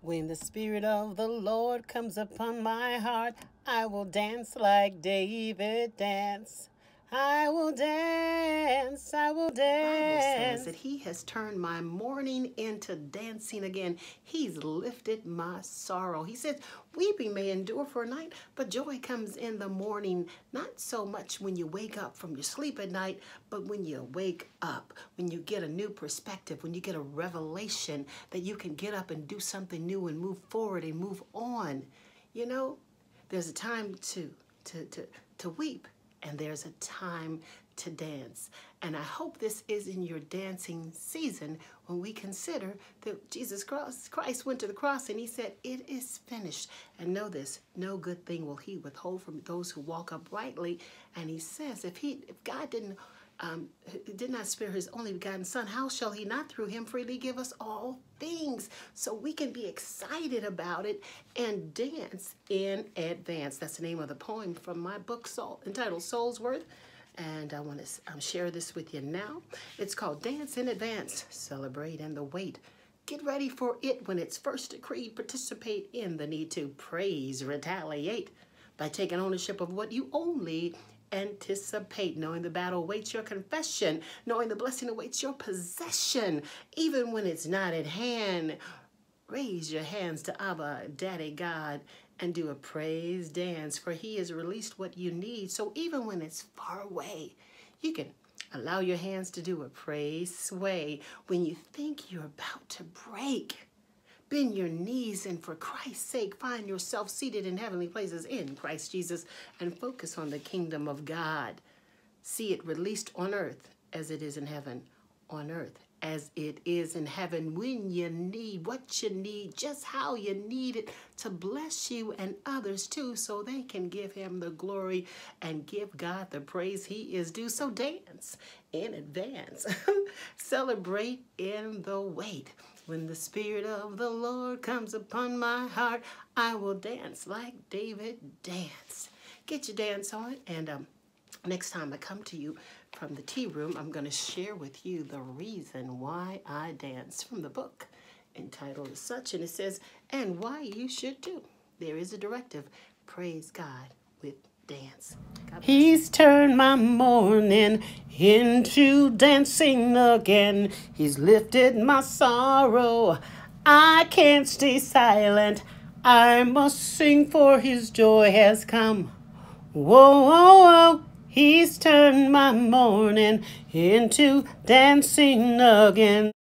When the Spirit of the Lord comes upon my heart, I will dance like David danced. I will dance, I will dance. The Bible says that he has turned my mourning into dancing again. He's lifted my sorrow. He says, weeping may endure for a night, but joy comes in the morning. Not so much when you wake up from your sleep at night, but when you wake up, when you get a new perspective, when you get a revelation that you can get up and do something new and move forward and move on. You know, there's a time to, to, to, to weep and there's a time to dance. And I hope this is in your dancing season when we consider that Jesus Christ went to the cross and he said, It is finished. And know this no good thing will he withhold from those who walk uprightly. And he says, if he if God didn't um, did not spare his only begotten son, how shall he not through him freely give us all things? So we can be excited about it and dance in advance. That's the name of the poem from my book Soul, entitled Soul's Worth. And I want to um, share this with you now. It's called Dance in Advance, Celebrate in the Wait. Get ready for it when it's first decreed. Participate in the need to praise, retaliate by taking ownership of what you only anticipate, knowing the battle awaits your confession, knowing the blessing awaits your possession, even when it's not at hand. Raise your hands to Abba, Daddy God, and do a praise dance, for He has released what you need. So even when it's far away, you can allow your hands to do a praise sway when you think you're about to break. Bend your knees and for Christ's sake, find yourself seated in heavenly places in Christ Jesus and focus on the kingdom of God. See it released on earth as it is in heaven, on earth as it is in heaven when you need what you need, just how you need it to bless you and others too, so they can give him the glory and give God the praise he is due. So dance in advance, celebrate in the wait. When the Spirit of the Lord comes upon my heart, I will dance like David danced. Get your dance on, and um, next time I come to you from the tea room, I'm going to share with you the reason why I dance from the book entitled such, and it says, and why you should too. There is a directive. Praise God with dance. He's turned my mourning into dancing again. He's lifted my sorrow. I can't stay silent. I must sing for his joy has come. Whoa, whoa, whoa. Turned my mourning into dancing again.